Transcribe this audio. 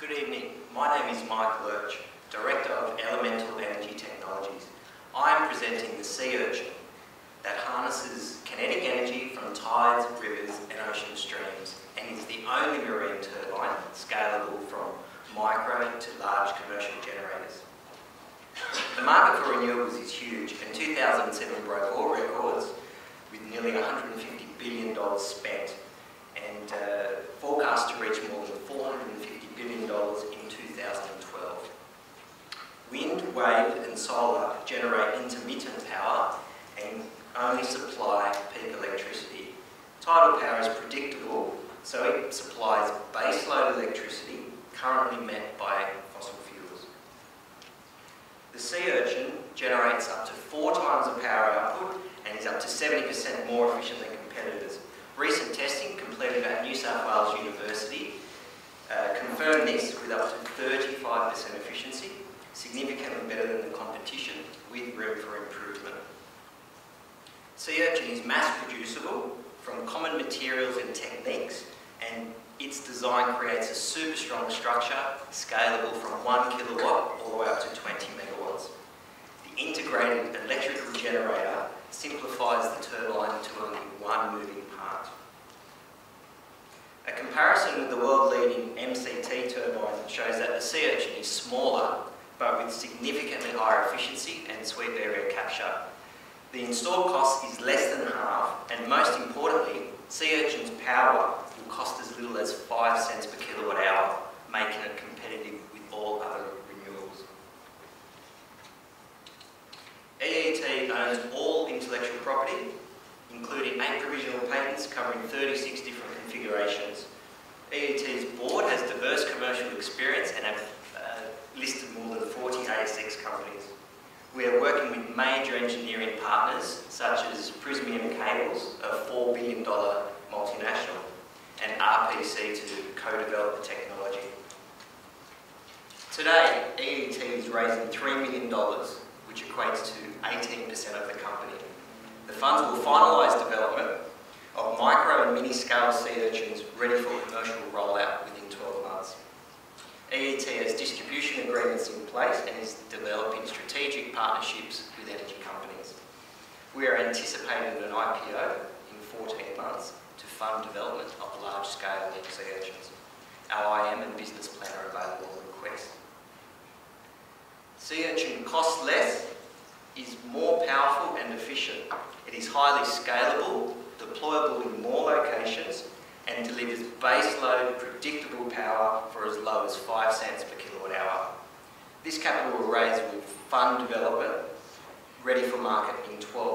Good evening. My name is Mike Urch, Director of Elemental Energy Technologies. I am presenting the sea urchin that harnesses kinetic energy from tides, rivers and ocean streams and is the only marine turbine scalable from micro to large commercial generators. The market for renewables is huge and 2007 broke all records with nearly $150 billion spent and uh, forecast to reach more than $450 billion in 2012. Wind, wave and solar generate intermittent power and only supply peak electricity. Tidal power is predictable, so it supplies baseload electricity currently met by fossil fuels. The sea urchin generates up to four times the power output and is up to 70% more efficient than competitors. Recent testing completed at New South Wales University confirmed this with up to 35% efficiency, significantly better than the competition, with room for improvement. Sea urchin is mass producible from common materials and techniques and its design creates a super strong structure, scalable from 1 kilowatt all the way up to 20 megawatts. The integrated electrical generator simplifies the turbine to only comparison with the world-leading MCT turbine shows that the sea urchin is smaller but with significantly higher efficiency and sweep area capture. The installed cost is less than half and most importantly, sea urchin's power will cost as little as 5 cents per kilowatt hour, making it competitive with all other renewables. EET owns all intellectual property, including eight provisional patents covering 36 different configurations. EET's board has diverse commercial experience and have uh, listed more than 40 ASX companies. We are working with major engineering partners such as Prysmian Cables, a $4 billion multinational, and RPC to co-develop the technology. Today, EET is raising $3 million, which equates to 18% of the company. The funds will finalise development of micro and mini scale sea urchins ready for commercial rollout within 12 months. EET has distribution agreements in place and is developing strategic partnerships with energy companies. We are anticipating an IPO in 14 months to fund development of large-scale sea urchins. Our IM and business plan are available on request. Sea urchin costs less, is more powerful and efficient. It is highly scalable, deployable in more locations, and delivers baseload predictable power for as low as 5 cents per kilowatt hour. This capital will raise with fund development ready for market in 12